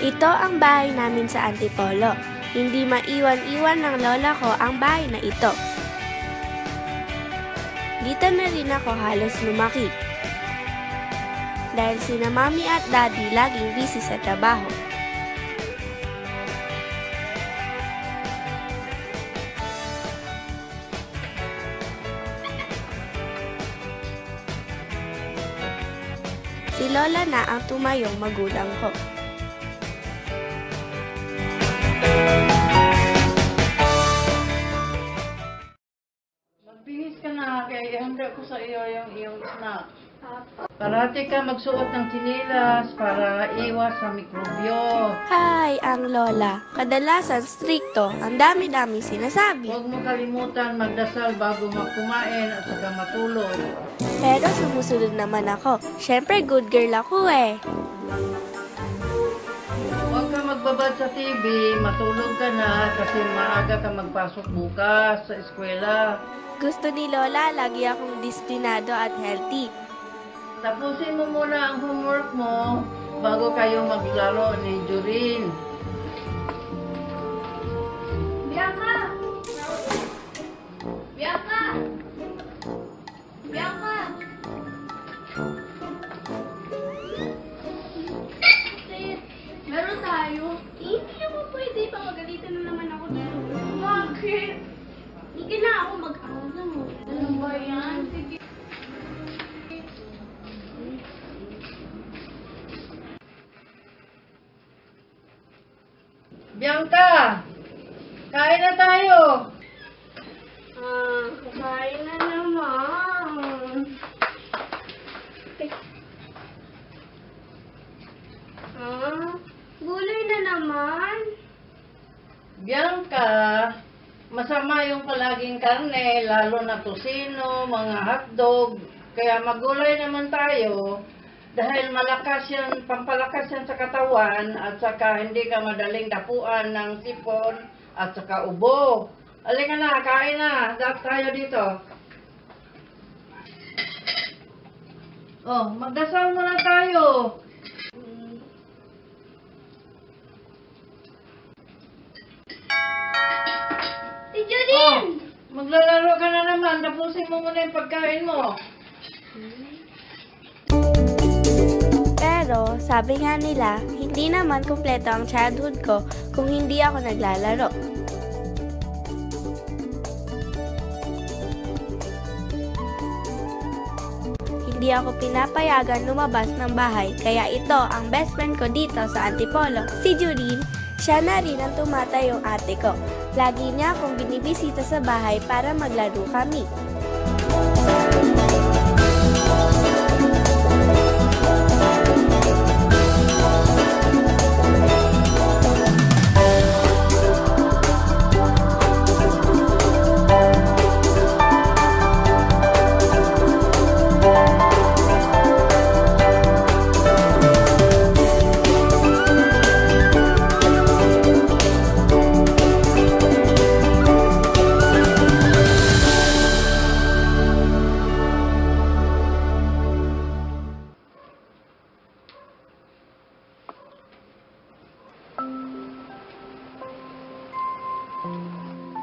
Ito ang bahay namin sa Antipolo. Hindi maiwan-iwan ng lola ko ang bahay na ito. Dito na rin ako halos lumaki. Dahil sina mami at daddy laging busy sa trabaho. Si Lola na ang tumayong magulang ko. Magbihis ka na, kaya ihanda ko sa iyo yung iyong snack. Parati ka magsuot ng tinilas para iwas sa mikrobyo. Hi, ang Lola. Kadalasan strikto, ang dami-dami sinasabi. Huwag mo kalimutan magdasal bago magkumain at saka matulog. Pero sumusunod naman ako. Siyempre, good girl ako eh. Huwag ka magbabad sa TV, matulog ka na kasi maaga ka magpasok bukas sa eskwela. Gusto ni Lola, lagi akong disiplinado at healthy. Tapusin mo muna ang homework mo bago kayo maglaro ni Jurin. Meron tayo. Eh, hindi naman pwede. Papagalitan na naman ako dito. Bakit? Hindi na ako mo. Ano ba yan? Sige. Bianca! Kain na tayo! Ah, kakain na naman. Ah, gulay na naman. Bianca, masama yung palaging karne, lalo na tosino, mga hotdog. Kaya magulay naman tayo dahil malakas yan, pampalakas yan sa katawan at saka hindi ka madaling dapuan ng sipon at saka ubo. Halika na, kain na. Dap tayo dito. Oh, magdasal muna tayo. Maglalaro ka na naman. Tapusin mo muna yung pagkain mo. Pero, sabi nga nila, hindi naman kumpleto ang childhood ko kung hindi ako naglalaro. Hindi ako pinapayagan lumabas ng bahay, kaya ito ang best friend ko dito sa Antipolo, si Jurin. Siya na rin ang tumatay yung ate ko. Lagi niya akong binibisita sa bahay para maglaro kami.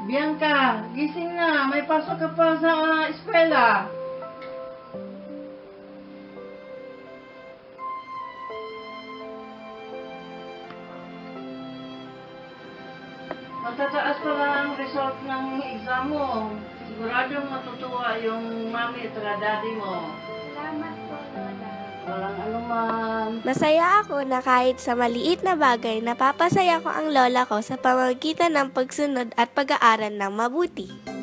Bianca, gising na. May pasok ka pa sa uh, eskwela. Matataas pa lang ang result ng exam mo. Siguradong matutuwa yung mami at daddy mo. Salamat po, Lola. Walang anuman. Masaya ako na kahit sa maliit na bagay, napapasaya ko ang lola ko sa pamamagitan ng pagsunod at pag-aaral ng mabuti.